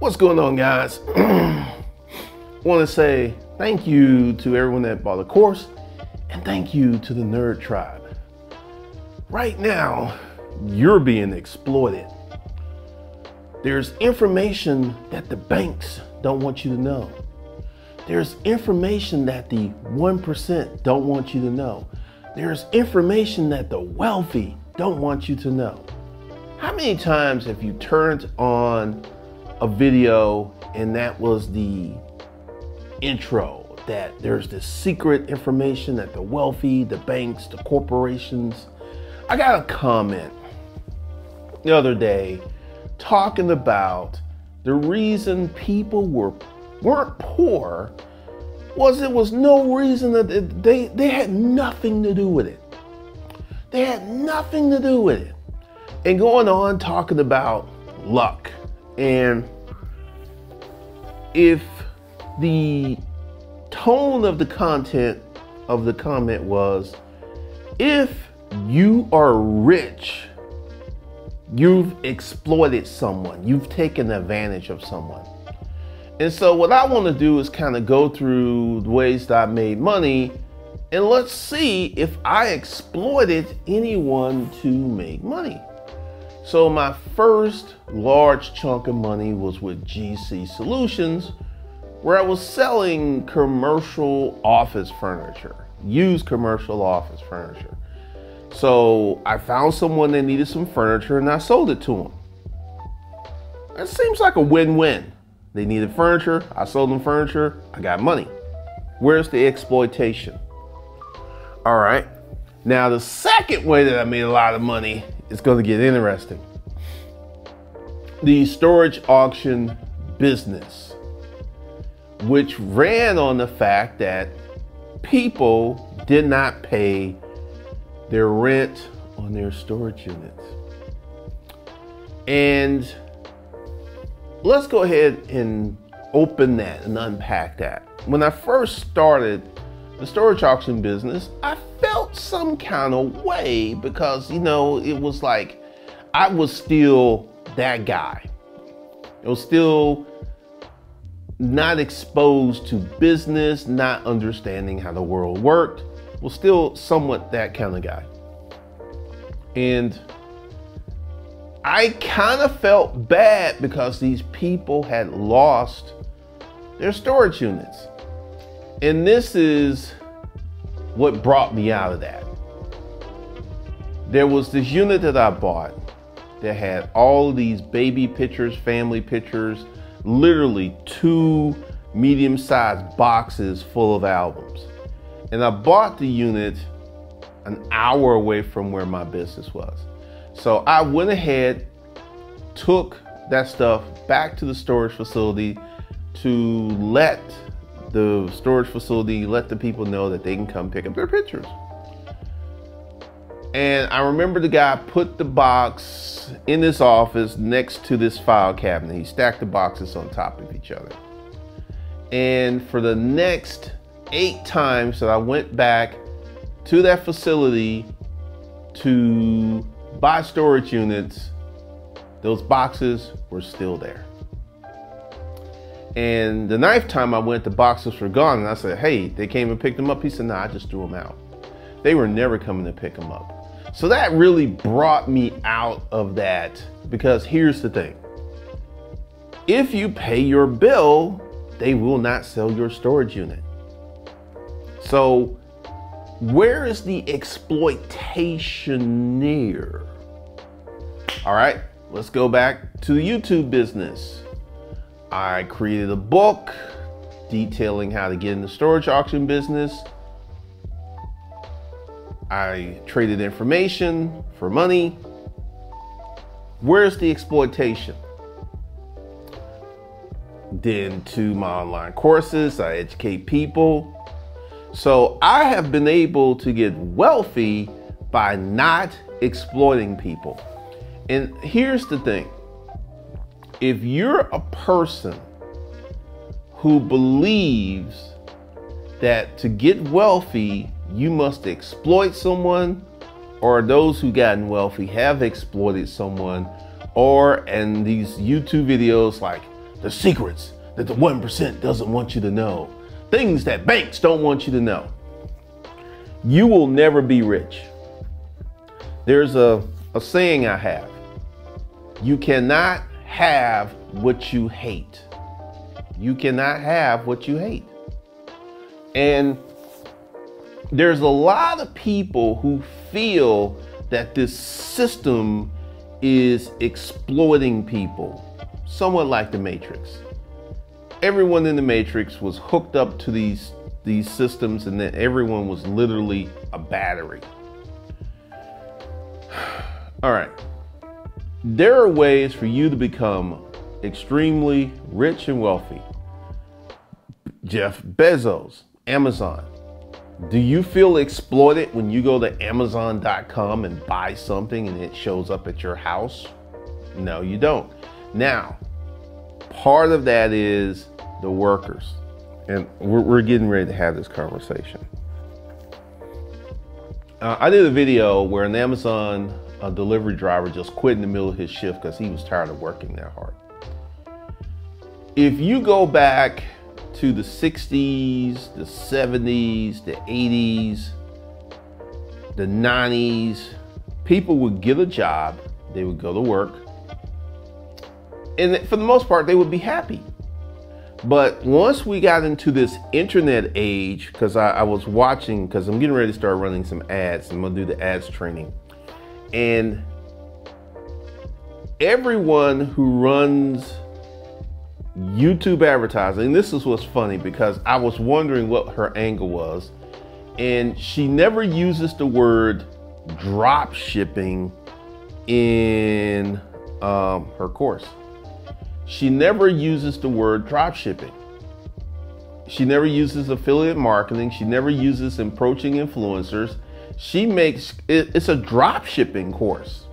What's going on, guys? Want to say thank you to everyone that bought the course and thank you to the Nerd Tribe. Right now, you're being exploited. There's information that the banks don't want you to know. There's information that the 1% don't want you to know. There's information that the wealthy don't want you to know. How many times have you turned on a video and that was the intro that there's this secret information that the wealthy, the banks, the corporations. I got a comment the other day talking about the reason people were weren't poor was it was no reason that they they had nothing to do with it. They had nothing to do with it. And going on talking about luck and if the tone of the content of the comment was if you are rich, you've exploited someone, you've taken advantage of someone. And so, what I want to do is kind of go through the ways that I made money and let's see if I exploited anyone to make money. So my first large chunk of money was with GC Solutions, where I was selling commercial office furniture, used commercial office furniture. So I found someone that needed some furniture and I sold it to them. It seems like a win-win. They needed furniture, I sold them furniture, I got money. Where's the exploitation? All right. Now the second way that I made a lot of money it's going to get interesting. The storage auction business, which ran on the fact that people did not pay their rent on their storage units. And let's go ahead and open that and unpack that. When I first started the storage auction business, I felt some kind of way because, you know, it was like I was still that guy. It was still not exposed to business, not understanding how the world worked, was still somewhat that kind of guy. And I kind of felt bad because these people had lost their storage units. And this is what brought me out of that. There was this unit that I bought that had all these baby pictures, family pictures, literally two medium sized boxes full of albums. And I bought the unit an hour away from where my business was. So I went ahead, took that stuff back to the storage facility to let the storage facility let the people know that they can come pick up their pictures. And I remember the guy put the box in this office next to this file cabinet. He stacked the boxes on top of each other. And for the next eight times that I went back to that facility to buy storage units, those boxes were still there. And the ninth time I went, the boxes were gone. And I said, hey, they came and picked them up. He said, nah, I just threw them out. They were never coming to pick them up. So that really brought me out of that because here's the thing. If you pay your bill, they will not sell your storage unit. So where is the exploitationeer? All right, let's go back to the YouTube business. I created a book detailing how to get in the storage auction business. I traded information for money. Where's the exploitation? Then to my online courses, I educate people. So I have been able to get wealthy by not exploiting people. And here's the thing if you're a person who believes that to get wealthy, you must exploit someone, or those who gotten wealthy have exploited someone, or in these YouTube videos like the secrets that the 1% doesn't want you to know, things that banks don't want you to know. You will never be rich. There's a, a saying I have you cannot have what you hate. You cannot have what you hate. And there's a lot of people who feel that this system is exploiting people, somewhat like the Matrix. Everyone in the Matrix was hooked up to these these systems and then everyone was literally a battery. All right. There are ways for you to become extremely rich and wealthy. Jeff Bezos, Amazon. Do you feel exploited when you go to Amazon.com and buy something and it shows up at your house? No, you don't. Now, part of that is the workers. And we're, we're getting ready to have this conversation. Uh, I did a video where an Amazon uh, delivery driver just quit in the middle of his shift because he was tired of working that hard. If you go back to the 60s, the 70s, the 80s, the 90s, people would get a job, they would go to work, and for the most part, they would be happy. But once we got into this internet age, because I, I, was watching, because I'm getting ready to start running some ads, I'm gonna do the ads training. And everyone who runs YouTube advertising, this is what's funny because I was wondering what her angle was. And she never uses the word drop shipping in um, her course. She never uses the word drop shipping. She never uses affiliate marketing. She never uses approaching influencers. She makes it, it's a drop shipping course.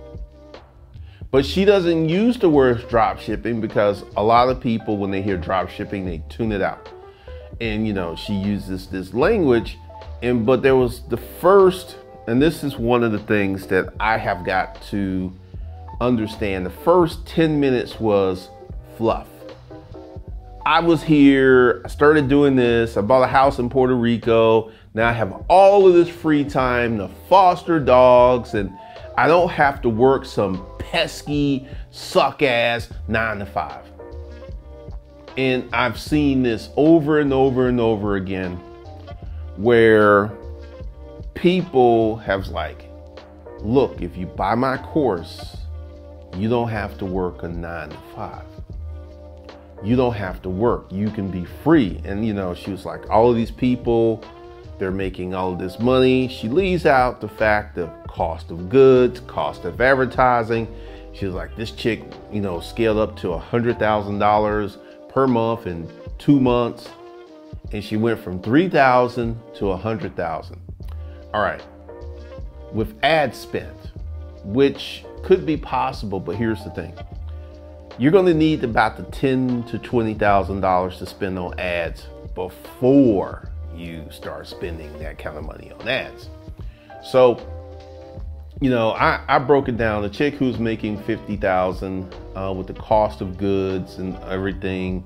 But she doesn't use the word drop shipping because a lot of people, when they hear drop shipping, they tune it out. And you know, she uses this language. And but there was the first, and this is one of the things that I have got to understand. The first 10 minutes was fluff. I was here, I started doing this, I bought a house in Puerto Rico. Now I have all of this free time to foster dogs and I don't have to work some pesky, suck ass nine to five. And I've seen this over and over and over again where people have like, look, if you buy my course, you don't have to work a nine to five. You don't have to work. You can be free. And you know, she was like, all of these people they're making all of this money. She leaves out the fact of cost of goods, cost of advertising. She was like, this chick, you know, scaled up to a $100,000 per month in two months. And she went from 3,000 to a 100,000. All right. With ad spend, which could be possible, but here's the thing. You're to need about the ten to $20,000 to spend on ads before you start spending that kind of money on ads. So, you know, I, I broke it down. The chick who's making 50,000 uh, with the cost of goods and everything,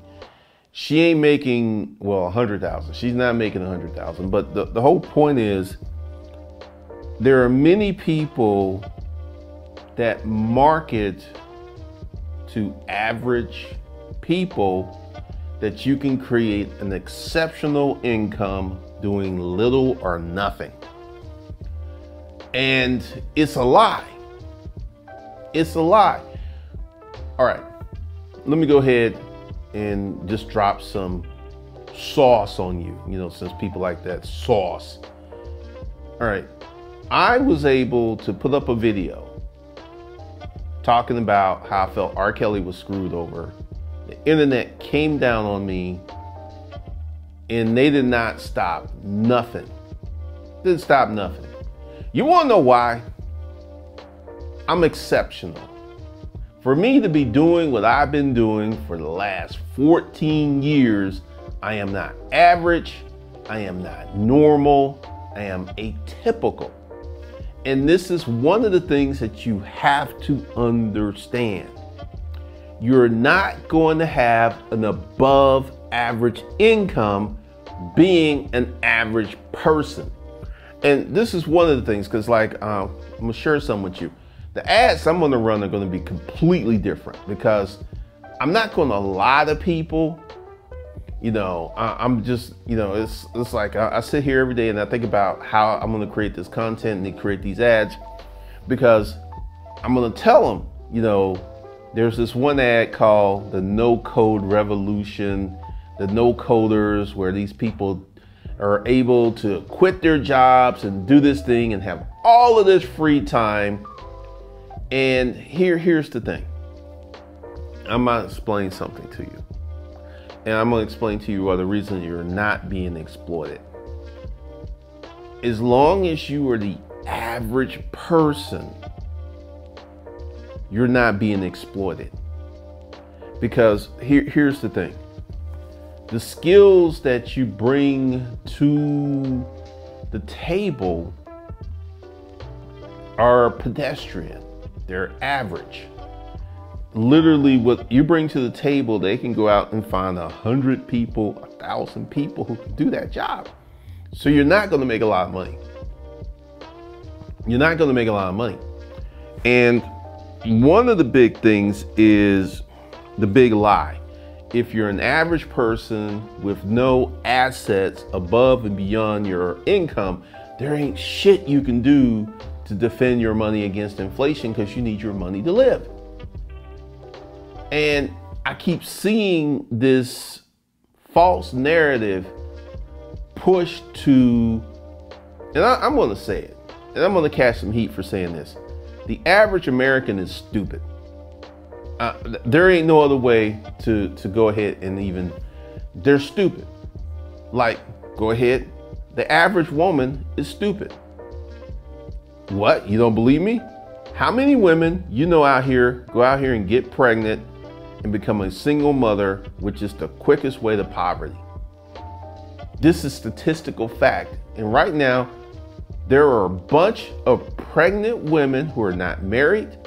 she ain't making, well, a 100,000. She's not making a 100,000. But the, the whole point is there are many people that market to average people that you can create an exceptional income doing little or nothing. And it's a lie. It's a lie. All right, let me go ahead and just drop some sauce on you, you know, since people like that sauce. All right, I was able to put up a video talking about how I felt R. Kelly was screwed over the internet came down on me and they did not stop nothing. Didn't stop nothing. You want to know why? I'm exceptional. For me to be doing what I've been doing for the last 14 years, I am not average, I am not normal, I am atypical. And this is one of the things that you have to understand you're not going to have an above average income being an average person. And this is one of the things, because like uh, I'm gonna share some with you. The ads I'm gonna run are gonna be completely different because I'm not gonna lie to people. You know, I, am just, you know, it's it's like I, I sit here every day and I think about how I'm gonna create this content and create these ads because I'm gonna tell them, you know, there's this one ad called the No Code Revolution, the No Coders, where these people are able to quit their jobs and do this thing and have all of this free time. And here, here's the thing. I'm gonna explain something to you. And I'm gonna explain to you why the reason you're not being exploited. As long as you are the average person you're not being exploited. Because here, here's the thing the skills that you bring to the table are pedestrian, they're average. Literally, what you bring to the table, they can go out and find a hundred people, a thousand people who can do that job. So you're not going to make a lot of money. You're not going to make a lot of money. And one of the big things is the big lie. If you're an average person with no assets above and beyond your income, there ain't shit you can do to defend your money against inflation because you need your money to live. And I keep seeing this false narrative pushed to, and I, am going to say it, and I'm going to catch some heat for saying this the average American is stupid. Uh, there ain't no other way to, to go ahead and even, they're stupid. Like, go ahead, the average woman is stupid. What? You don't believe me? How many women you know out here go out here and get pregnant and become a single mother, which is the quickest way to poverty? This is statistical fact. And right now, there are a bunch of pregnant women who are not married,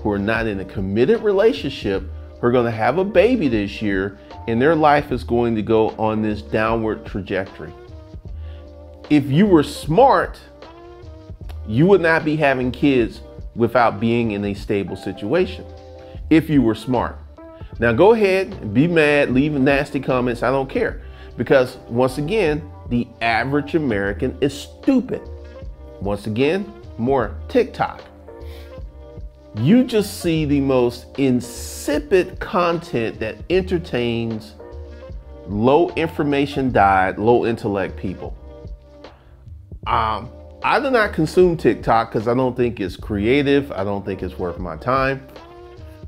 who are not in a committed relationship, who are going to have a baby this year, and their life is going to go on this downward trajectory. If you were smart, you would not be having kids without being in a stable situation. If you were smart. Now go ahead be mad, leave nasty comments. I don't care. Because once again, the average American is stupid. Once again, more TikTok. You just see the most insipid content that entertains low information diet, low intellect people. Um, I do not consume TikTok because I don't think it's creative. I don't think it's worth my time.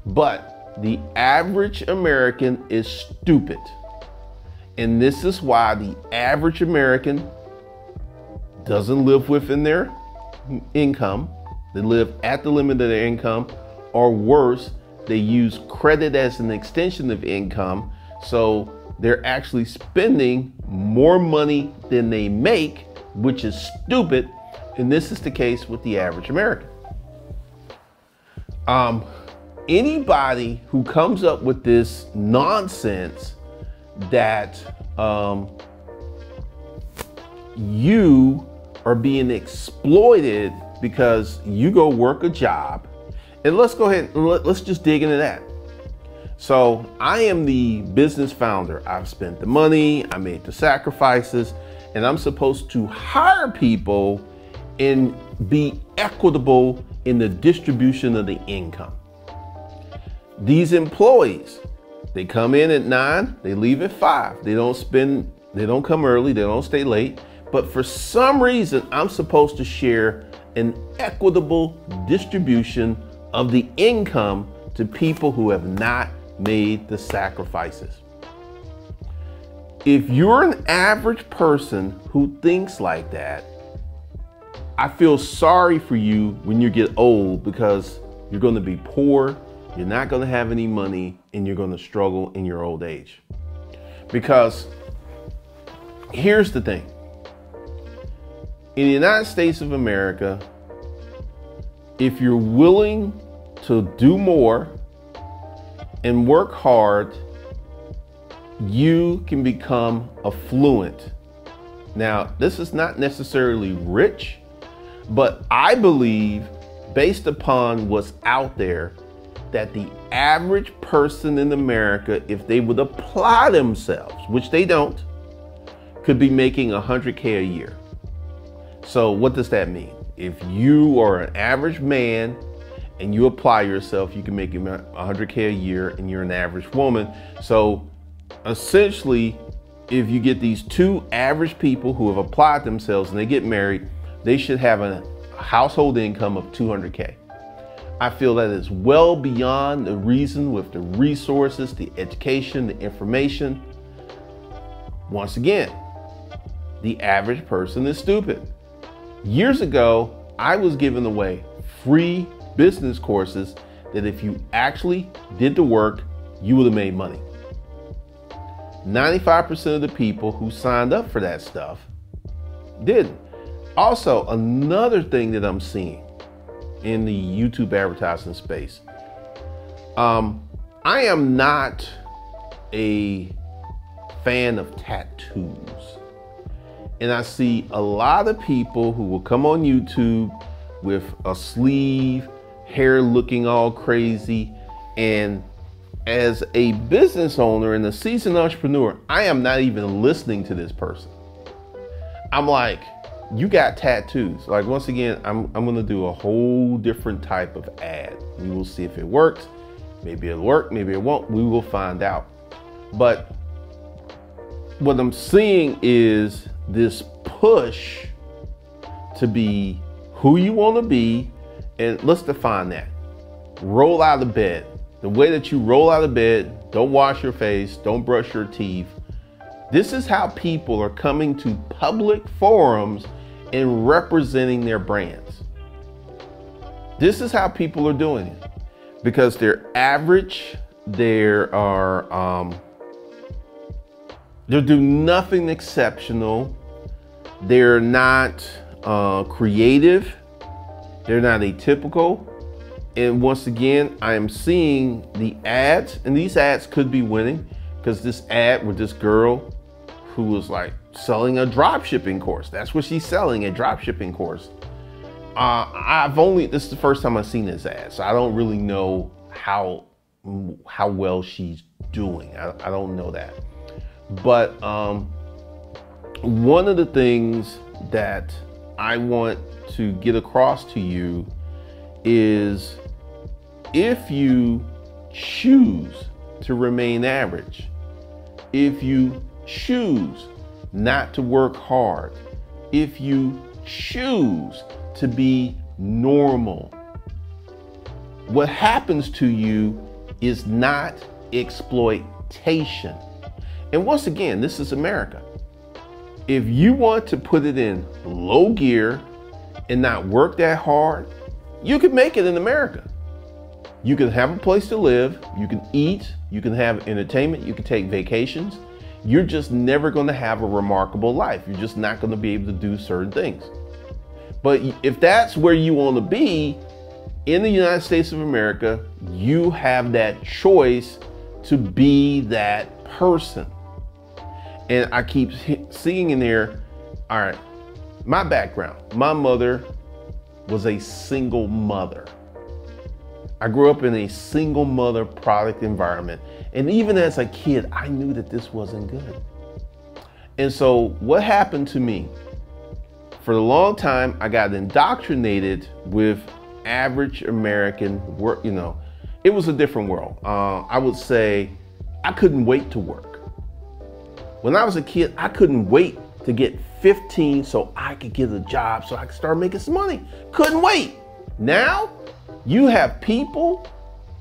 But the average American is stupid. And this is why the average American doesn't live within their income, they live at the limit of their income, or worse, they use credit as an extension of income. So they're actually spending more money than they make, which is stupid. And this is the case with the average American. Um, anybody who comes up with this nonsense that um, you are being exploited because you go work a job. And let's go ahead and let, us just dig into that. So, I am the business founder. I've spent the money, I made the sacrifices, and I'm supposed to hire people and be equitable in the distribution of the income. These employees, they come in at nine, they leave at five. They don't spend, they don't come early, they don't stay late. But for some reason, I'm supposed to share an equitable distribution of the income to people who have not made the sacrifices. If you're an average person who thinks like that, I feel sorry for you when you get old because you're going to be poor, you're not going to have any money, and you're going to struggle in your old age. Because here's the thing in the United States of America, if you're willing to do more and work hard, you can become affluent. Now, this is not necessarily rich, but I believe, based upon what's out there, that the average person in America, if they would apply themselves, which they don't, could be making 100K a year. So, what does that mean? If you are an average man and you apply yourself, you can make 100K a year and you're an average woman. So, essentially, if you get these two average people who have applied themselves and they get married, they should have a household income of 200K. I feel that it's well beyond the reason with the resources, the education, the information. Once again, the average person is stupid. Years ago, I was giving away free business courses that if you actually did the work, you would have made money. 95% of the people who signed up for that stuff didn't. Also, another thing that I'm seeing in the YouTube advertising space. Um, I am not a fan of tattoos. And I see a lot of people who will come on YouTube with a sleeve, hair looking all crazy. And as a business owner and a seasoned entrepreneur, I am not even listening to this person. I'm like, you got tattoos. Like once again, I'm I'm gonna do a whole different type of ad. We will see if it works. Maybe it'll work, maybe it won't. We will find out. But what I'm seeing is this push to be who you want to be, and let's define that. Roll out of bed. The way that you roll out of bed, don't wash your face, don't brush your teeth. This is how people are coming to public forums and representing their brands. This is how people are doing it because they're average, they are um, they do nothing exceptional. They're not uh, creative. They're not atypical. And once again, I am seeing the ads, and these ads could be winning because this ad with this girl who was like selling a drop shipping course. That's what she's selling, a drop shipping course. Uh, I've only, this is the first time I've seen this ad, so I don't really know how how well she's doing. I, I don't know that. But um, one of the things that I want to get across to you is if you choose to remain average, if you choose not to work hard, if you choose to be normal, what happens to you is not exploitation. And once again, this is America. If you want to put it in low gear and not work that hard, you can make it in America. You can have a place to live, you can eat, you can have entertainment, you can take vacations, you're just never going to have a remarkable life. You're just not going to be able to do certain things. But if that's where you want to be in the United States of America, you have that choice to be that person. And I keep seeing in there, all right, my background. My mother was a single mother. I grew up in a single mother product environment. And even as a kid, I knew that this wasn't good. And so, what happened to me? For a long time, I got indoctrinated with average American work. You know, it was a different world. Uh, I would say I couldn't wait to work. When I was a kid, I couldn't wait to get 15 so I could get a job so I could start making some money. Couldn't wait. Now, you have people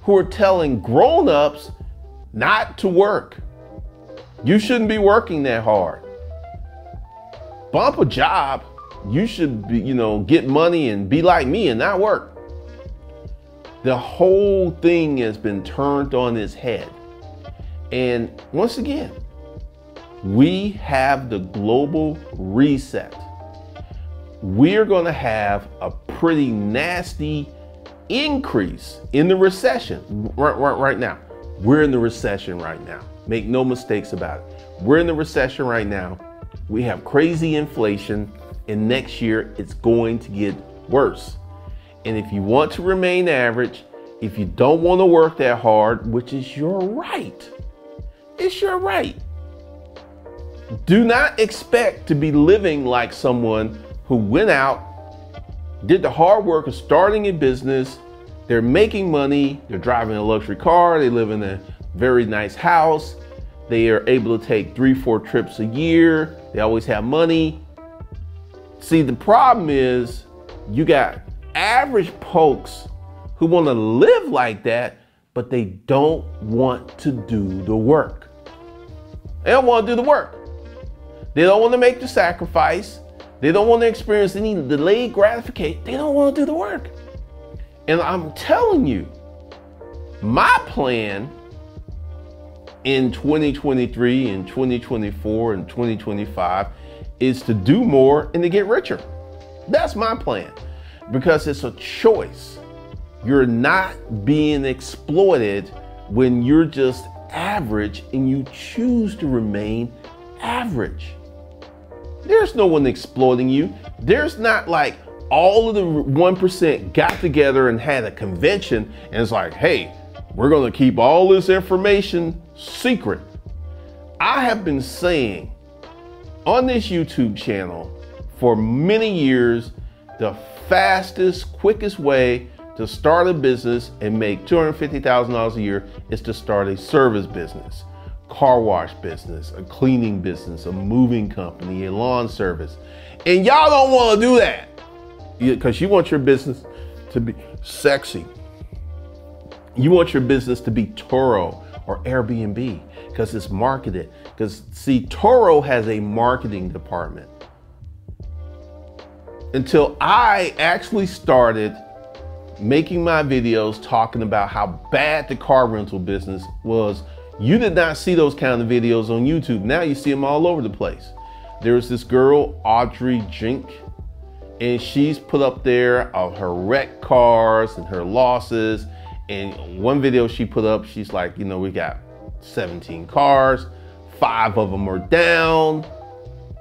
who are telling grown-ups not to work. You shouldn't be working that hard. Bump a job. You should be, you know, get money and be like me and not work. The whole thing has been turned on its head. And once again, we have the global reset. We're going to have a pretty nasty increase in the recession right, right, right now. We're in the recession right now. Make no mistakes about it. We're in the recession right now. We have crazy inflation, and next year it's going to get worse. And if you want to remain average, if you don't want to work that hard, which is your right, it's your right. Do not expect to be living like someone who went out, did the hard work of starting a business, they're making money, they're driving a luxury car, they live in a very nice house, they are able to take three, four trips a year, they always have money. See, the problem is you got average folks who want to live like that, but they don't want to do the work. They don't want to do the work. They don't want to make the sacrifice. They don't want to experience any delayed gratification. They don't want to do the work. And I'm telling you, my plan in 2023 and 2024 and 2025 is to do more and to get richer. That's my plan because it's a choice. You're not being exploited when you're just average and you choose to remain average. There's no one exploiting you. There's not like all of the 1% got together and had a convention and it's like, hey, we're going to keep all this information secret. I have been saying on this YouTube channel for many years the fastest, quickest way to start a business and make $250,000 a year is to start a service business, car wash business, a cleaning business, a moving company, a lawn service. And y'all don't want to do that because you want your business to be sexy. You want your business to be Turo or Airbnb because it's marketed. Because see, Turo has a marketing department until I actually started making my videos talking about how bad the car rental business was. You did not see those kind of videos on YouTube. Now you see them all over the place. There's this girl, Audrey Jink, and she's put up there of her wrecked cars and her losses. And one video she put up, she's like, you know, we got 17 cars, five of them are down.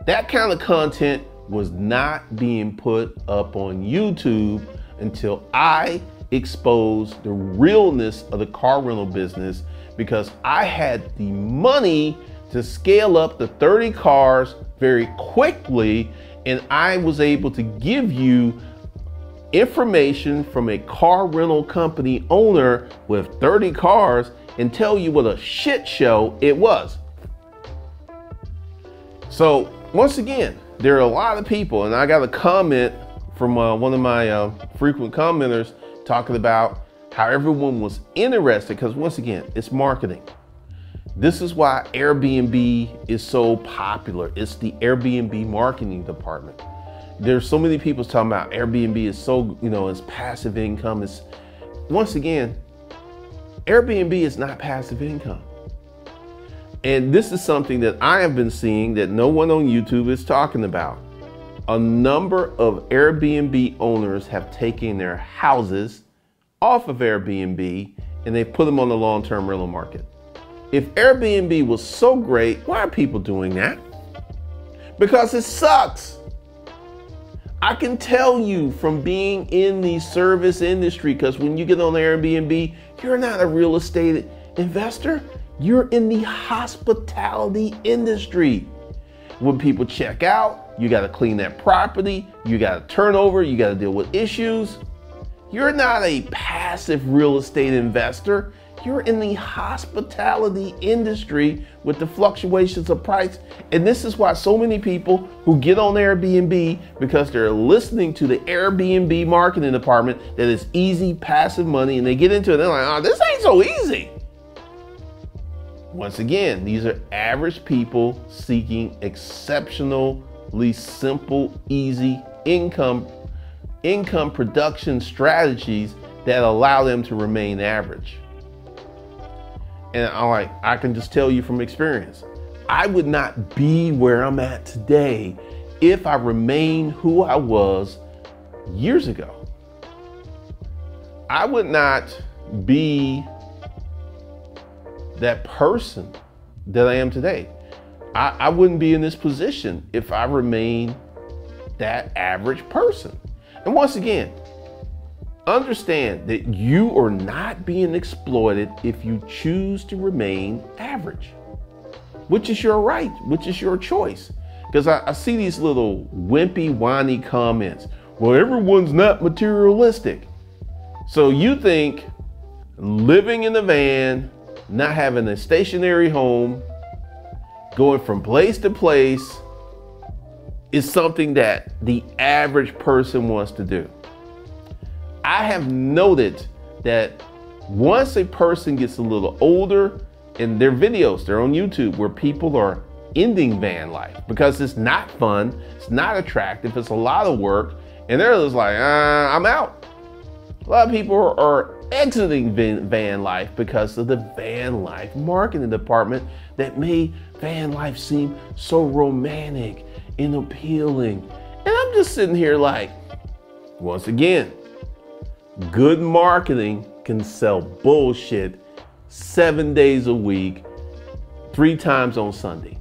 That kind of content was not being put up on YouTube until I exposed the realness of the car rental business because I had the money to scale up the 30 cars very quickly and I was able to give you information from a car rental company owner with 30 cars and tell you what a shit show it was. So once again, there are a lot of people, and I got a comment from uh, one of my uh, frequent commenters talking about how everyone was interested because once again, it's marketing. This is why Airbnb is so popular. It's the Airbnb marketing department. There's so many people talking about Airbnb is so, you know, it's passive income. It's once again, Airbnb is not passive income. And this is something that I have been seeing that no one on YouTube is talking about. A number of Airbnb owners have taken their houses off of Airbnb and they put them on the long term rental market. If Airbnb was so great, why are people doing that? Because it sucks. I can tell you from being in the service industry, because when you get on Airbnb, you're not a real estate investor. You're in the hospitality industry. When people check out, you got to clean that property, you got to turn over, you got to deal with issues. You're not a passive real estate investor. You're in the hospitality industry with the fluctuations of price. And this is why so many people who get on Airbnb because they're listening to the Airbnb marketing department that is easy, passive money, and they get into it. They're like, oh, this ain't so easy. Once again, these are average people seeking exceptionally simple, easy income income production strategies that allow them to remain average. And I like I can just tell you from experience, I would not be where I'm at today if I remained who I was years ago. I would not be that person that I am today. I, I wouldn't be in this position if I remained that average person. And once again, understand that you are not being exploited if you choose to remain average, which is your right, which is your choice. Because I, I, see these little wimpy, whiny comments. Well, everyone's not materialistic. So you think living in the van, not having a stationary home, going from place to place is something that the average person wants to do. I have noted that once a person gets a little older, in their videos, they're on YouTube, where people are ending van life because it's not fun, it's not attractive, it's a lot of work, and they're just like, uh, I'm out. A lot of people are exiting van life because of the van life marketing department that made van life seem so romantic and appealing. And I'm just sitting here like, once again, good marketing can sell bullshit seven days a week, three times on Sunday.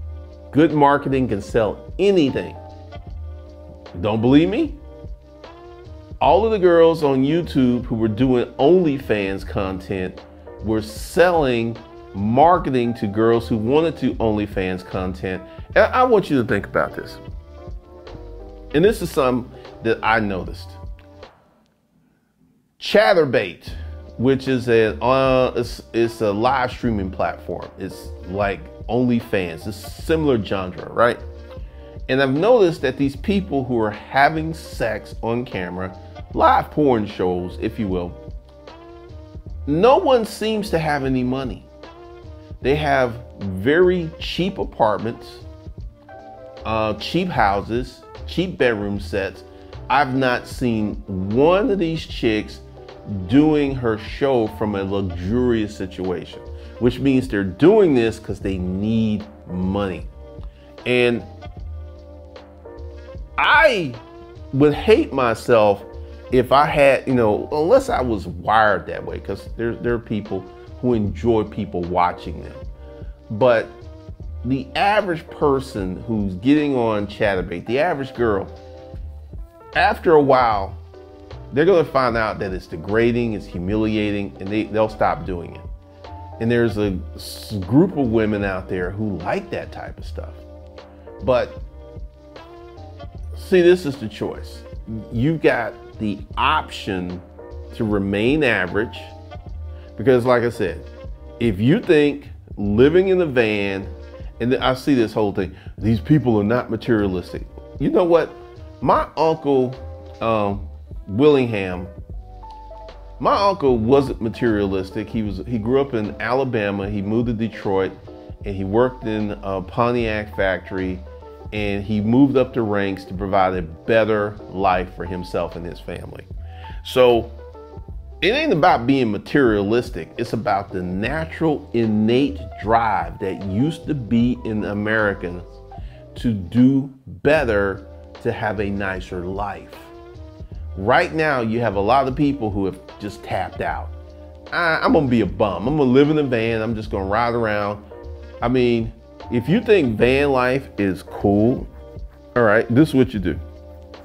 Good marketing can sell anything. Don't believe me? All of the girls on YouTube who were doing OnlyFans content were selling marketing to girls who wanted to OnlyFans content. And I want you to think about this. And this is something that I noticed. Chaturbate, which is a uh, it's, it's a live streaming platform. It's like OnlyFans. It's similar genre, right? And I've noticed that these people who are having sex on camera, live porn shows, if you will, no one seems to have any money. They have very cheap apartments, uh, cheap houses, cheap bedroom sets. I've not seen one of these chicks doing her show from a luxurious situation, which means they're doing this because they need money. And I would hate myself if I had, you know, unless I was wired that way, because there, there are people who enjoy people watching them. But the average person who's getting on Chaturbate, the average girl, after a while, they're going to find out that it's degrading, it's humiliating, and they, they'll stop doing it. And there's a group of women out there who like that type of stuff. But see, this is the choice. You've got the option to remain average because, like I said, if you think living in the van, and I see this whole thing, these people are not materialistic. You know what? My uncle, um, Willingham, my uncle wasn't materialistic. He was he grew up in Alabama. He moved to Detroit, and he worked in a Pontiac factory, and he moved up the ranks to provide a better life for himself and his family. So it ain't about being materialistic. It's about the natural, innate drive that used to be in Americans to do better, to have a nicer life. Right now, you have a lot of people who have just tapped out. I, am gonna be a bum. I'm gonna live in a van. I'm just gonna ride around. I mean, if you think van life is cool, all right, this is what you do.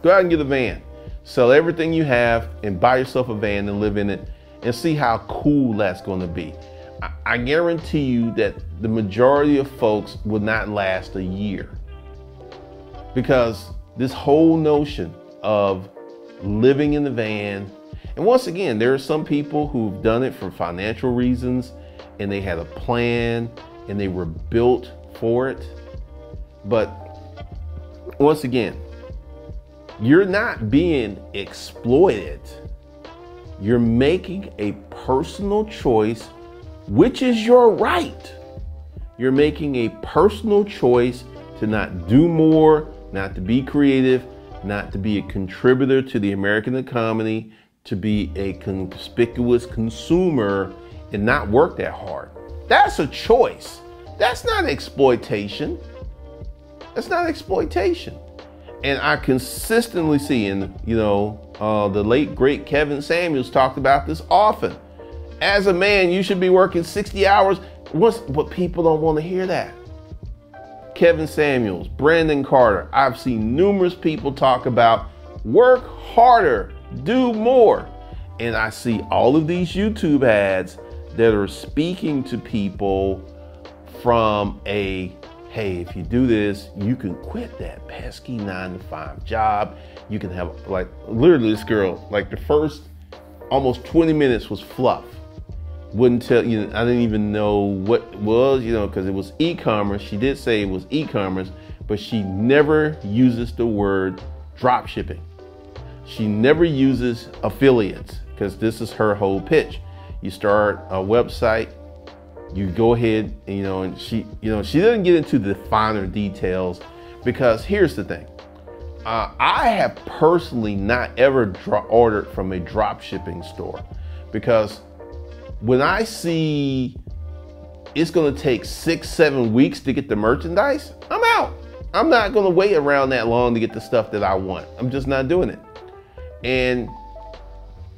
Go out and get a van sell everything you have and buy yourself a van and live in it and see how cool that's to be. I, I guarantee you that the majority of folks will not last a year because this whole notion of living in the van, and once again, there are some people who've done it for financial reasons and they had a plan and they were built for it. But once again, you're not being exploited. You're making a personal choice, which is your right. You're making a personal choice to not do more, not to be creative, not to be a contributor to the American economy, to be a conspicuous consumer and not work that hard. That's a choice. That's not exploitation. That's not exploitation and I consistently see, and you know, uh, the late great Kevin Samuels talked about this often. As a man, you should be working 60 hours. What's, but people don't want to hear that. Kevin Samuels, Brandon Carter. I've seen numerous people talk about work harder, do more. And I see all of these YouTube ads that are speaking to people from a hey, if you do this, you can quit that pesky nine to five job. You can have, like, literally, this girl, like, the first almost 20 minutes was fluff. Wouldn't tell you, I didn't even know what was, you know, because it was e commerce. She did say it was e commerce, but she never uses the word drop shipping. She never uses affiliates because this is her whole pitch. You start a website, you go ahead and, you know, and she, you know, she doesn't get into the finer details because here's the thing. Uh, I have personally not ever ordered from a drop shipping store because when I see it's going to take six, seven weeks to get the merchandise, I'm out. I'm not going to wait around that long to get the stuff that I want. I'm just not doing it. And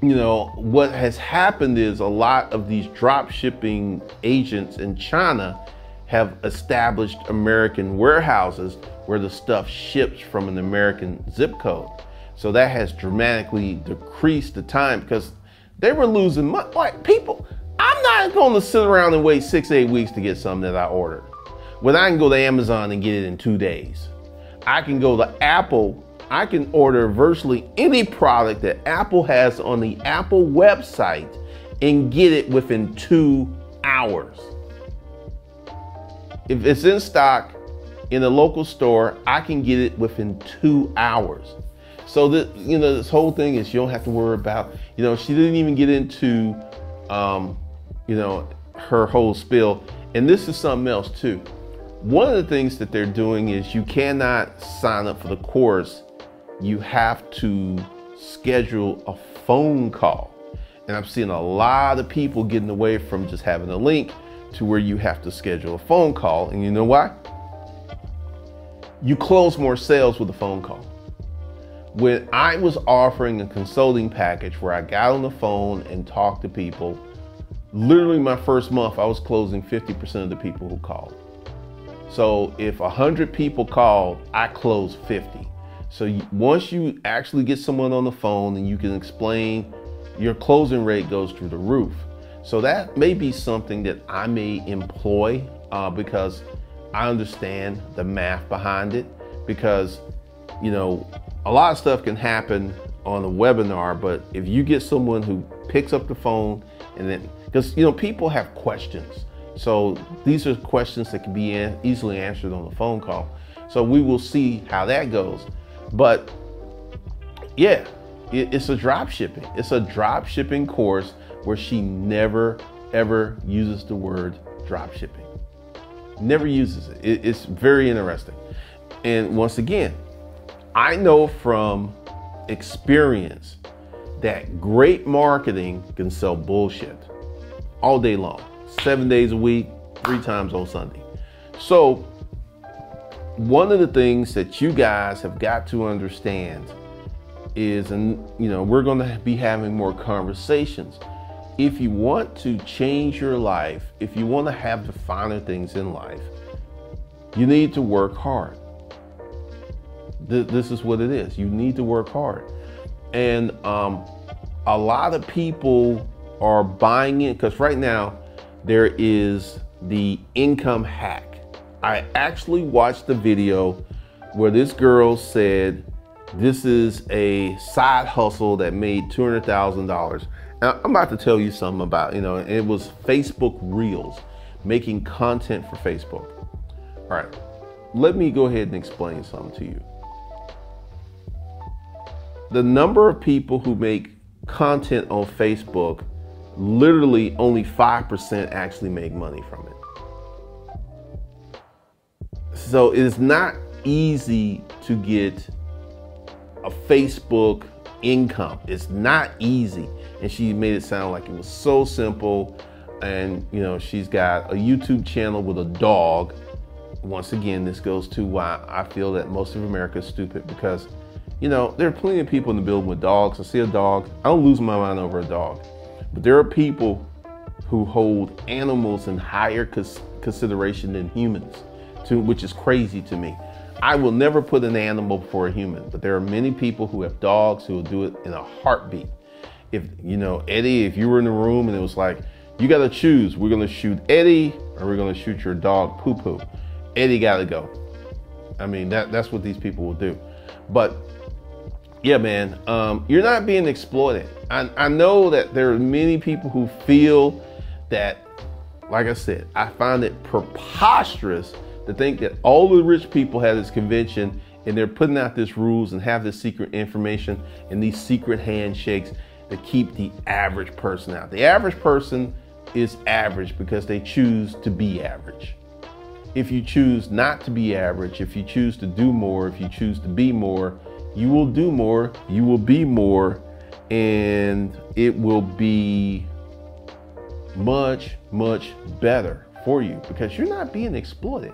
you know, what has happened is a lot of these drop shipping agents in China have established American warehouses where the stuff ships from an American zip code. So that has dramatically decreased the time because they were losing money. Like people, I'm not going to sit around and wait six, eight weeks to get something that I ordered. When I can go to Amazon and get it in two days. I can go to Apple I can order virtually any product that Apple has on the Apple website and get it within two hours. If it's in stock in a local store, I can get it within two hours. So that you know, this whole thing is you don't have to worry about. You know, she didn't even get into, um, you know, her whole spill. And this is something else too. One of the things that they're doing is you cannot sign up for the course you have to schedule a phone call. And I'm seeing a lot of people getting away from just having a link to where you have to schedule a phone call. And you know why? You close more sales with a phone call. When I was offering a consulting package where I got on the phone and talked to people, literally my first month, I was closing 50% of the people who called. So if 100 people called, I closed 50. So once you actually get someone on the phone and you can explain, your closing rate goes through the roof. So that may be something that I may employ uh, because I understand the math behind it. Because, you know, a lot of stuff can happen on a webinar, but if you get someone who picks up the phone and then, because, you know, people have questions. So these are questions that can be easily answered on the phone call. So we will see how that goes. But yeah, it, it's a drop shipping. It's a drop shipping course where she never ever uses the word drop shipping. Never uses it. it. It's very interesting. And once again, I know from experience that great marketing can sell bullshit all day long, seven days a week, three times on Sunday. So one of the things that you guys have got to understand is, and you know, we're going to be having more conversations. If you want to change your life, if you want to have the finer things in life, you need to work hard. This is what it is. You need to work hard. And um, a lot of people are buying it because right now there is the income hack I actually watched the video where this girl said this is a side hustle that made $200,000. Now, I'm about to tell you something about, you know, it was Facebook Reels, making content for Facebook. All right, let me go ahead and explain something to you. The number of people who make content on Facebook, literally only 5% actually make money from it. So it is not easy to get a Facebook income. It's not easy. And she made it sound like it was so simple. And, you know, she's got a YouTube channel with a dog. Once again, this goes to why I feel that most of America is stupid because, you know, there are plenty of people in the building with dogs. I see a dog, I don't lose my mind over a dog. But there are people who hold animals in higher consideration than humans, to, which is crazy to me. I will never put an animal before a human, but there are many people who have dogs who will do it in a heartbeat. If, you know, Eddie, if you were in the room and it was like, you got to choose, we're going to shoot Eddie or we're going to shoot your dog poo poo, Eddie got to go. I mean, that, that's what these people will do. But yeah, man, um, you're not being exploited. I, I know that there are many people who feel that, like I said, I find it preposterous to think that all the rich people have this convention and they're putting out these rules and have this secret information and these secret handshakes to keep the average person out. The average person is average because they choose to be average. If you choose not to be average, if you choose to do more, if you choose to be more, you will do more, you will be more, and it will be much, much better for you because you're not being exploited.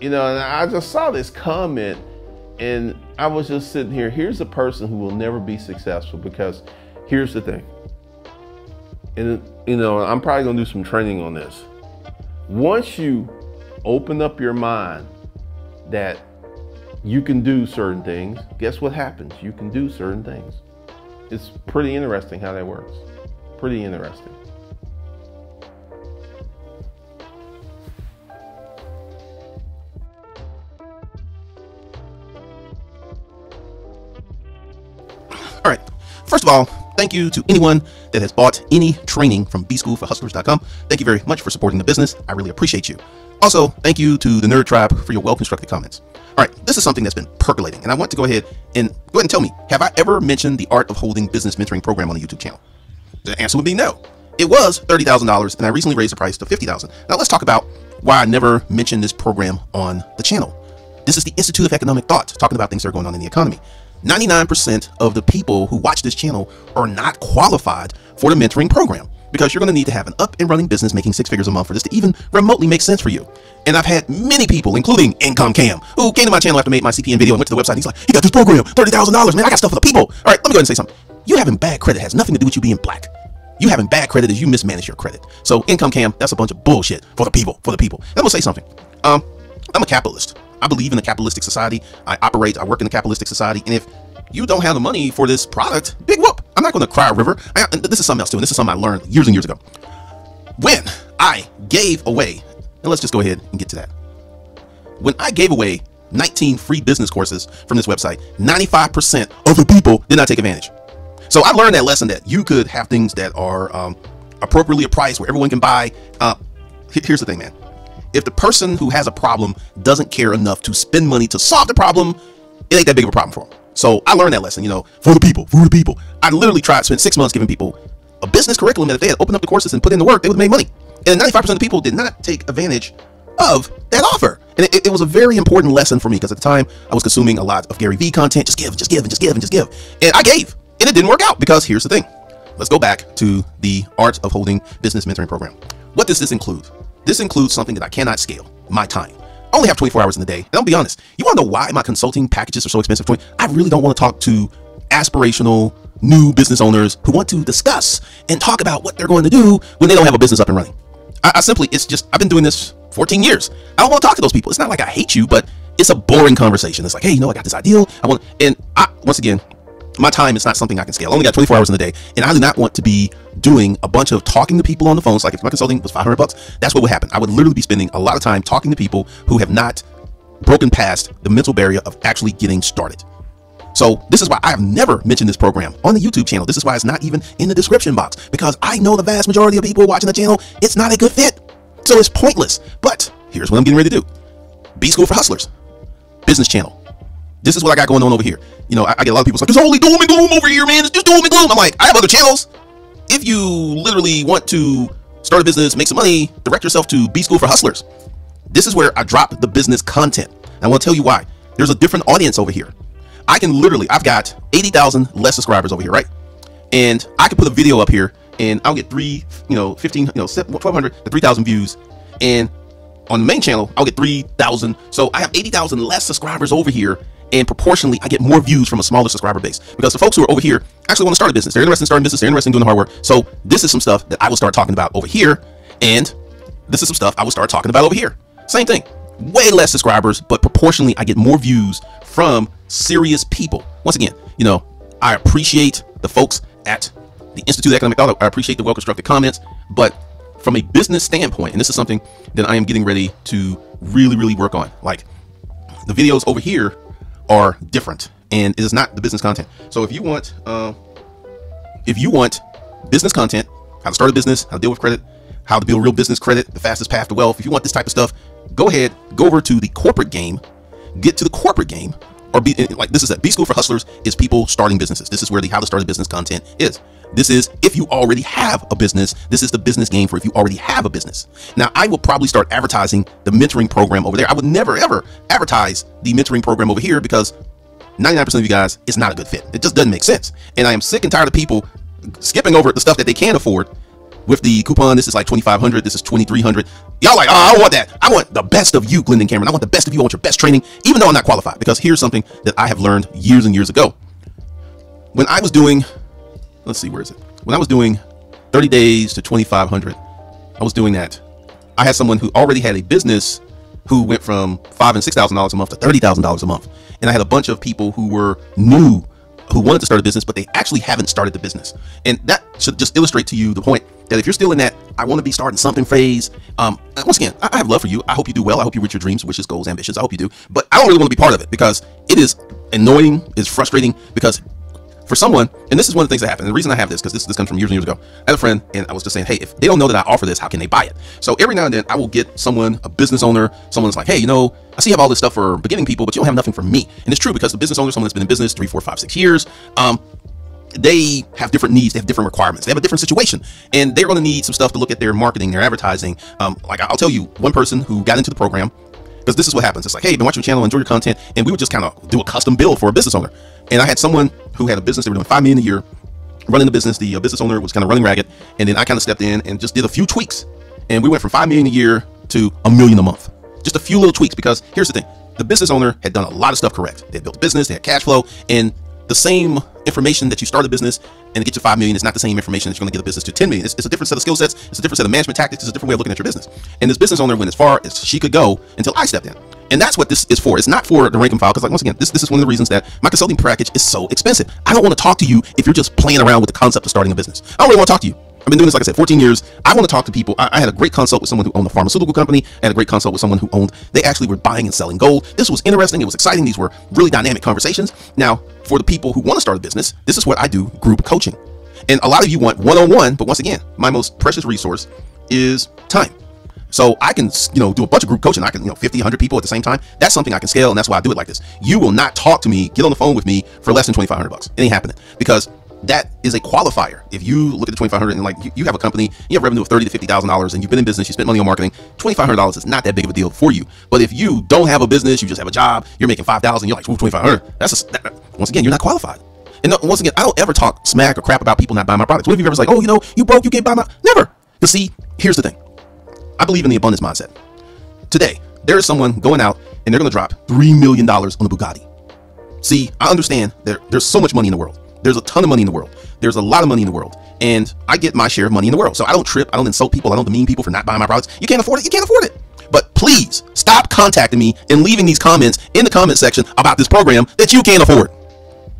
You know, and I just saw this comment and I was just sitting here. Here's a person who will never be successful because here's the thing. And, you know, I'm probably going to do some training on this. Once you open up your mind that you can do certain things, guess what happens? You can do certain things. It's pretty interesting how that works. Pretty interesting. All right. First of all, thank you to anyone that has bought any training from bschoolforhustlers.com. Thank you very much for supporting the business. I really appreciate you. Also, thank you to the Nerd Tribe for your well-constructed comments. All right, this is something that's been percolating, and I want to go ahead and go ahead and tell me, have I ever mentioned the Art of Holding Business Mentoring Program on the YouTube channel? The answer would be no. It was $30,000, and I recently raised the price to $50,000. Now let's talk about why I never mentioned this program on the channel. This is the Institute of Economic Thought, talking about things that are going on in the economy. 99% of the people who watch this channel are not qualified for the mentoring program because you're going to need to have an up and running business making six figures a month for this to even remotely make sense for you. And I've had many people, including Income Cam, who came to my channel after I made my CPN video and went to the website. And he's like, you got this program, $30,000, man. I got stuff for the people. All right, let me go ahead and say something. You having bad credit has nothing to do with you being black. You having bad credit is you mismanage your credit. So Income Cam, that's a bunch of bullshit for the people, for the people. And I'm to say something. Um, I'm a capitalist. I believe in a capitalistic society. I operate, I work in a capitalistic society. And if you don't have the money for this product, big whoop. I'm not going to cry a river. I, this is something else too, and this is something I learned years and years ago. When I gave away, and let's just go ahead and get to that. When I gave away 19 free business courses from this website, 95% of the people did not take advantage. So I learned that lesson that you could have things that are um, appropriately priced where everyone can buy. Uh, here's the thing, man. If the person who has a problem doesn't care enough to spend money to solve the problem, it ain't that big of a problem for them. So I learned that lesson, you know, for the people, for the people. I literally tried to spend six months giving people a business curriculum that if they had opened up the courses and put in the work, they would have made money. And 95% of the people did not take advantage of that offer. And it, it was a very important lesson for me because at the time I was consuming a lot of Gary Vee content. Just give, just give, and just give, and just give. And I gave. And it didn't work out because here's the thing. Let's go back to the art of holding business mentoring program. What does this include? This includes something that I cannot scale, my time. I only have 24 hours in the day. And I'll be honest, you want to know why my consulting packages are so expensive? For I really don't want to talk to aspirational new business owners who want to discuss and talk about what they're going to do when they don't have a business up and running. I, I simply, it's just, I've been doing this 14 years. I don't want to talk to those people. It's not like I hate you, but it's a boring conversation. It's like, hey, you know, I got this ideal. I want, and I, once again, my time is not something I can scale. I only got 24 hours in the day, and I do not want to be doing a bunch of talking to people on the phones. Like if my consulting was 500 bucks, that's what would happen. I would literally be spending a lot of time talking to people who have not broken past the mental barrier of actually getting started. So this is why I have never mentioned this program on the YouTube channel. This is why it's not even in the description box because I know the vast majority of people watching the channel, it's not a good fit. So it's pointless. But here's what I'm getting ready to do. B School for Hustlers, business channel. This is what I got going on over here. You know, I, I get a lot of people like, there's only doom and gloom over here, man. It's just doom and gloom. I'm like, I have other channels. If you literally want to start a business, make some money, direct yourself to B School for Hustlers. This is where I drop the business content. I want to tell you why. There's a different audience over here. I can literally, I've got 80,000 less subscribers over here, right? And I can put a video up here and I'll get three, you know, 15, you know, 1200 to 3000 views. And on the main channel, I'll get 3000. So I have 80,000 less subscribers over here and proportionally, I get more views from a smaller subscriber base because the folks who are over here actually want to start a business. They're interested in starting business. They're interested in doing the hard work. So this is some stuff that I will start talking about over here, and this is some stuff I will start talking about over here. Same thing. Way less subscribers, but proportionally, I get more views from serious people. Once again, you know, I appreciate the folks at the Institute of Economic Thought. I appreciate the well constructed comments, but from a business standpoint, and this is something that I am getting ready to really, really work on. Like the videos over here are different, and it is not the business content. So if you want, uh, if you want business content, how to start a business, how to deal with credit, how to build real business credit, the fastest path to wealth. If you want this type of stuff, go ahead, go over to the corporate game, get to the corporate game, or be eh, like this is a B School for Hustlers is people starting businesses. This is where the how to start a business content is. This is if you already have a business. This is the business game for if you already have a business. Now, I will probably start advertising the mentoring program over there. I would never ever advertise the mentoring program over here because 99% of you guys, it's not a good fit. It just doesn't make sense. And I am sick and tired of people skipping over the stuff that they can't afford with the coupon. This is like 2500 This is 2300 Y'all like, oh, I want that. I want the best of you, Glendon Cameron. I want the best of you. I want your best training, even though I'm not qualified. Because here's something that I have learned years and years ago. When I was doing, let's see, where is it? When I was doing 30 days to 2500 I was doing that. I had someone who already had a business who went from five and six thousand dollars a month to thirty thousand dollars a month. And I had a bunch of people who were new who wanted to start a business, but they actually haven't started the business. And that should just illustrate to you the point that if you're still in that, I want to be starting something phase. Um, once again, I have love for you. I hope you do well. I hope you reach your dreams, wishes, goals, ambitions. I hope you do. But I don't really want to be part of it because it is annoying, it's frustrating because for someone, and this is one of the things that happened. The reason I have this, because this, this comes from years and years ago. I had a friend, and I was just saying, hey, if they don't know that I offer this, how can they buy it? So every now and then, I will get someone, a business owner, someone's like, hey, you know, I see you have all this stuff for beginning people, but you don't have nothing for me. And it's true because the business owner, someone that's been in business three, four, five, six years, um, they have different needs, they have different requirements, they have a different situation, and they're going to need some stuff to look at their marketing, their advertising. Um, like I'll tell you, one person who got into the program, because this is what happens. It's like, hey, been watching your channel, enjoy your content, and we would just kind of do a custom build for a business owner. And I had someone who had a business, they were doing five million a year, running the business. The uh, business owner was kind of running ragged, and then I kind of stepped in and just did a few tweaks, and we went from five million a year to a million a month. Just a few little tweaks because here's the thing: the business owner had done a lot of stuff correct. They had built a business, they had cash flow, and the same information that you start a business and get to 5 million is not the same information that you're going to get a business to 10 million. It's, it's, a different set of skill sets. It's a different set of management tactics. It's a different way of looking at your business. And this business owner went as far as she could go until I stepped in. And that's what this is for. It's not for the rank and file. Because like once again, this, this is one of the reasons that my consulting package is so expensive. I don't want to talk to you if you're just playing around with the concept of starting a business. I don't really want to talk to you. I've been doing this, like I said, 14 years. I want to talk to people. I, I, had a great consult with someone who owned a pharmaceutical company. I had a great consult with someone who owned, they actually were buying and selling gold. This was interesting. It was exciting. These were really dynamic conversations. Now, for the people who want to start a business, this is what I do group coaching. And a lot of you want one on one, but once again, my most precious resource is time. So I can, you know, do a bunch of group coaching. I can, you know, 50, 100 people at the same time. That's something I can scale, and that's why I do it like this. You will not talk to me, get on the phone with me for less than 2,500 bucks. It ain't happening because that is a qualifier. If you look at the 2,500 and like you, you, have a company, you have revenue of 30 to 50,000 dollars, and you've been in business, you spent money on marketing, 2,500 dollars is not that big of a deal for you. But if you don't have a business, you just have a job, you're making 5,000, you're like, 2,500. That's a, that, once again, you're not qualified. And once again, I don't ever talk smack or crap about people not buying my products. What if you ever like, oh, you know, you broke, you can't buy my? Never. You see, here's the thing. I believe in the abundance mindset. Today, there is someone going out and they're going to drop three million dollars on a Bugatti. See, I understand there, there's so much money in the world. There's a ton of money in the world. There's a lot of money in the world. And I get my share of money in the world. So I don't trip. I don't insult people. I don't demean people for not buying my products. You can't afford it. You can't afford it. But please stop contacting me and leaving these comments in the comment section about this program that you can't afford.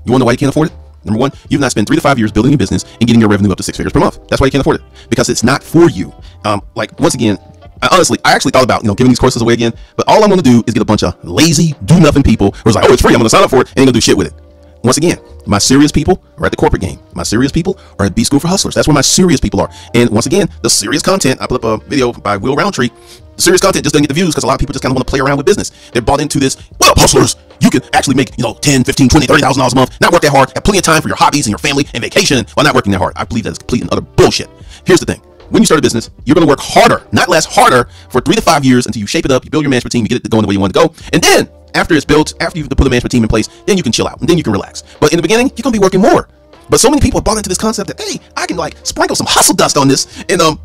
You know why you can't afford it? Number one, you've not spent three to five years building your business and getting your revenue up to six figures per month. That's why you can't afford it because it's not for you. Um, like once again, I, honestly, I actually thought about you know giving these courses away again, but all I'm going to do is get a bunch of lazy, do nothing people who's like, oh, it's free. I'm going to sign up for it. And ain't going to do shit with it. Once again, my serious people are at the corporate game. My serious people are at B School for Hustlers. That's where my serious people are. And once again, the serious content, I put up a video by Will Roundtree. The serious content just doesn't get the views because a lot of people just kind of want to play around with business. They're bought into this, well, hustlers, you can actually make, you know, 10, 15, 20, 30,000 dollars a month, not work that hard, have plenty of time for your hobbies and your family and vacation while not working that hard. I believe that is complete and utter bullshit. Here's the thing when you start a business, you're going to work harder, not less, harder for three to five years until you shape it up, you build your management team, you get it going the way you want to go. And then after it's built, after you've put a management team in place, then you can chill out and then you can relax. But in the beginning, you're to be working more. But so many people have bought into this concept that, hey, I can like sprinkle some hustle dust on this and, um,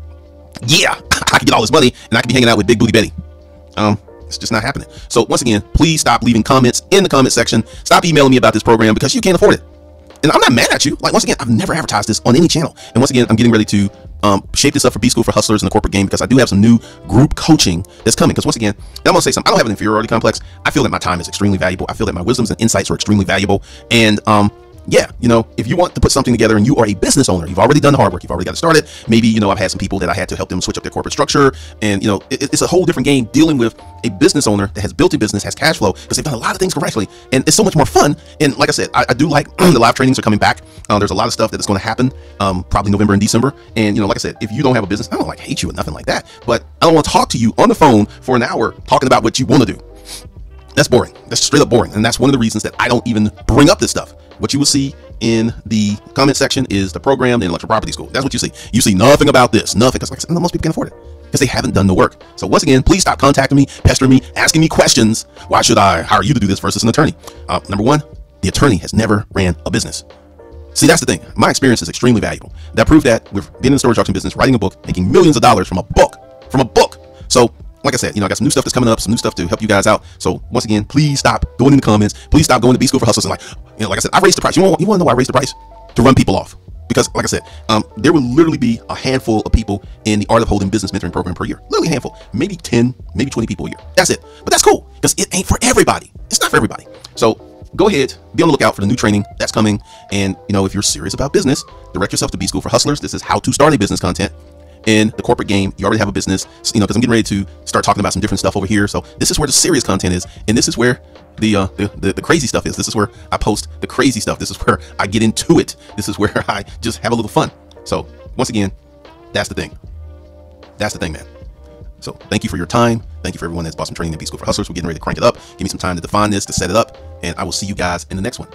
yeah, I can get all this money and I can be hanging out with Big Booty Betty. Um, It's just not happening. So once again, please stop leaving comments in the comment section. Stop emailing me about this program because you can't afford it. And I'm not mad at you. Like once again, I've never advertised this on any channel. And once again, I'm getting ready to um, shape this up for B School for Hustlers in the corporate game because I do have some new group coaching that's coming. Because once again, I'm gonna say something. I don't have an inferiority complex. I feel that my time is extremely valuable. I feel that my wisdoms and insights are extremely valuable. And um, yeah, you know, if you want to put something together and you are a business owner, you've already done the hard work, you've already got it started. Maybe, you know, I've had some people that I had to help them switch up their corporate structure. And, you know, it, it's a whole different game dealing with a business owner that has built a business, has cash flow, because they've done a lot of things correctly. And it's so much more fun. And like I said, I, I do like the live trainings are coming back. Uh, there's a lot of stuff that's going to happen um, probably November and December. And, you know, like I said, if you don't have a business, I don't like hate you or nothing like that. But I don't want to talk to you on the phone for an hour talking about what you want to do. That's boring. That's straight up boring. And that's one of the reasons that I don't even bring up this stuff. What you will see in the comment section is the program, the intellectual property school. That's what you see. You see nothing about this, nothing. Because like I said, most people can afford it because they haven't done the work. So once again, please stop contacting me, pestering me, asking me questions. Why should I hire you to do this versus an attorney? Uh, number one, the attorney has never ran a business. See, that's the thing. My experience is extremely valuable. That proved that with being in the storage auction business, writing a book, making millions of dollars from a book, from a book. So like I said, you know, I got some new stuff that's coming up, some new stuff to help you guys out. So once again, please stop going in the comments. Please stop going to B School for Hustlers and like, you know, like I said, I raised the price. You want, you want to know why I raised the price? To run people off. Because, like I said, um, there will literally be a handful of people in the Art of Holding Business Mentoring Program per year. Literally a handful. Maybe 10, maybe 20 people a year. That's it. But that's cool because it ain't for everybody. It's not for everybody. So go ahead, be on the lookout for the new training that's coming. And, you know, if you're serious about business, direct yourself to B School for Hustlers. This is how to start a business content in the corporate game. You already have a business, you know, because I'm getting ready to start talking about some different stuff over here. So this is where the serious content is, and this is where the, uh, the, the the crazy stuff is. This is where I post the crazy stuff. This is where I get into it. This is where I just have a little fun. So once again, that's the thing. That's the thing, man. So thank you for your time. Thank you for everyone that's bought some training in B School for Hustlers. We're getting ready to crank it up. Give me some time to define this, to set it up, and I will see you guys in the next one.